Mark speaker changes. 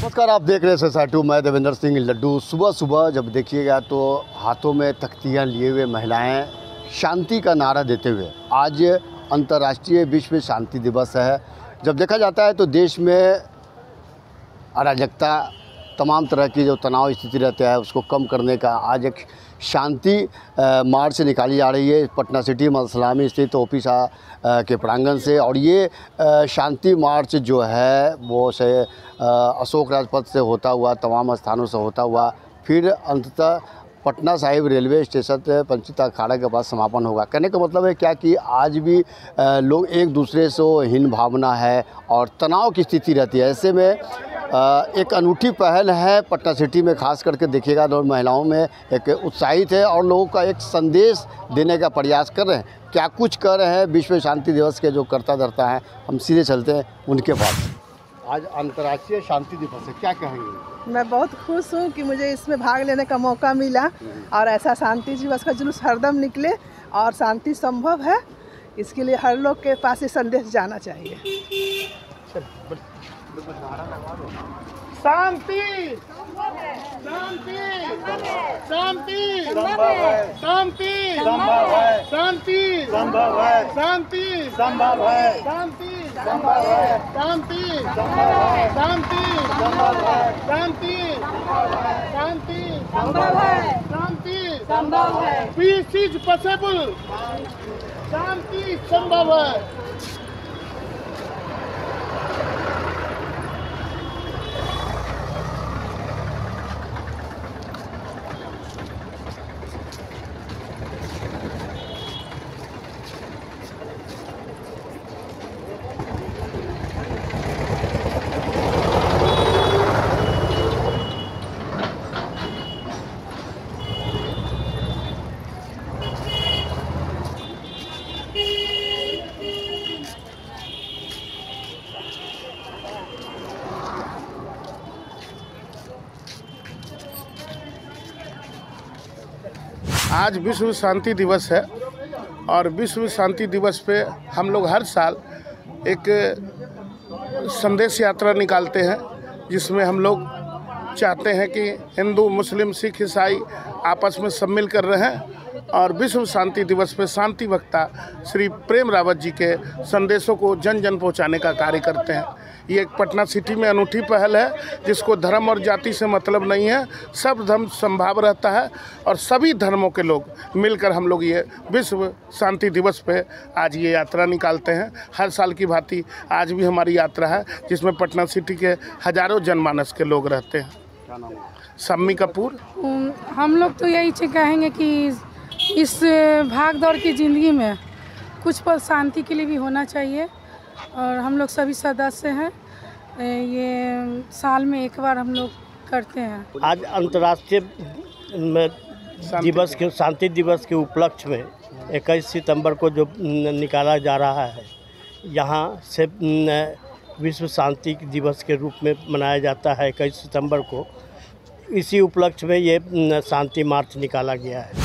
Speaker 1: नमस्कार, आप देख रहे हैं सोसाइटी मैं देवेंद्र सिंह लड्डू। सुबह सुबह जब देखिएगा तो हाथों में तख्तियाँ लिए हुए महिलाएँ शांति का नारा देते हुए, आज अंतर्राष्ट्रीय विश्व शांति दिवस है। जब देखा जाता है तो देश में अराजकता, तमाम तरह की जो तनाव स्थिति रहती है, उसको कम करने का आज एक शांति मार्च निकाली जा रही है। पटना सिटी मसलामी स्थित ओपी शाह के प्रांगण से। और ये शांति मार्च जो है, वो से अशोक राजपथ से होता हुआ, तमाम स्थानों से होता हुआ, फिर अंततः पटना साहिब रेलवे स्टेशन से पंचित अखाड़ा के पास समापन होगा। कहने का मतलब है क्या कि आज भी लोग एक दूसरे से हीन भावना है और तनाव की स्थिति रहती है। ऐसे में एक अनूठी पहल है पटना सिटी में खास करके देखिएगा और महिलाओं में एक उत्साहित है और लोगों का एक संदेश देने का प्रयास कर रहे हैं। क्या कुछ कर रहे हैं विश्व शांति दिवस के जो करता धरता है हम सीधे चलते हैं उनके पास। आज अंतर्राष्ट्रीय शांति दिवस है क्या कहेंगे?
Speaker 2: मैं बहुत खुश हूँ कि मुझे इसमें भाग लेने का मौका मिला और ऐसा शांति दिवस का जुलूस हरदम निकले और शांति संभव है। इसके लिए हर लोग के पास ये संदेश जाना चाहिए।
Speaker 3: शांति शांति शांति शांति
Speaker 1: संभव है
Speaker 3: शांति
Speaker 1: संभव है
Speaker 3: शांति
Speaker 1: संभव है
Speaker 3: शांति
Speaker 1: संभव है
Speaker 3: शांति
Speaker 1: संभव है
Speaker 3: शांति
Speaker 1: संभव है
Speaker 3: शांति शांति
Speaker 2: संभव है
Speaker 3: शांति
Speaker 2: संभव है
Speaker 3: पीस इज़ पॉसिबल शांति संभव है आज विश्व शांति दिवस है और विश्व शांति दिवस पे हम लोग हर साल एक संदेश यात्रा निकालते हैं, जिसमें हम लोग चाहते हैं कि हिंदू, मुस्लिम, सिख, ईसाई आपस में सब मिल कर रहें और विश्व शांति दिवस पे शांति वक्ता श्री प्रेम रावत जी के संदेशों को जन जन पहुँचाने का कार्य करते हैं। ये एक पटना सिटी में अनूठी पहल है, जिसको धर्म और जाति से मतलब नहीं है, सब धर्म संभाव रहता है और सभी धर्मों के लोग मिलकर हम लोग ये विश्व शांति दिवस पे आज ये यात्रा निकालते हैं। हर साल की भांति आज भी हमारी यात्रा है, जिसमें पटना सिटी के हज़ारों जनमानस के लोग रहते हैं। सम्मी कपूर।
Speaker 4: हम लोग तो यही कहेंगे कि इस भाग दौड़ की ज़िंदगी में कुछ पल शांति के लिए भी होना चाहिए और हम लोग सभी सदस्य हैं। ये साल में एक बार हम लोग करते हैं।
Speaker 5: आज अंतर्राष्ट्रीय दिवस के शांति दिवस के उपलक्ष्य में 21 सितंबर को जो निकाला जा रहा है यहाँ से विश्व शांति दिवस के रूप में मनाया जाता है इक्कीस सितंबर को। इसी उपलक्ष्य में ये शांति मार्च निकाला गया है।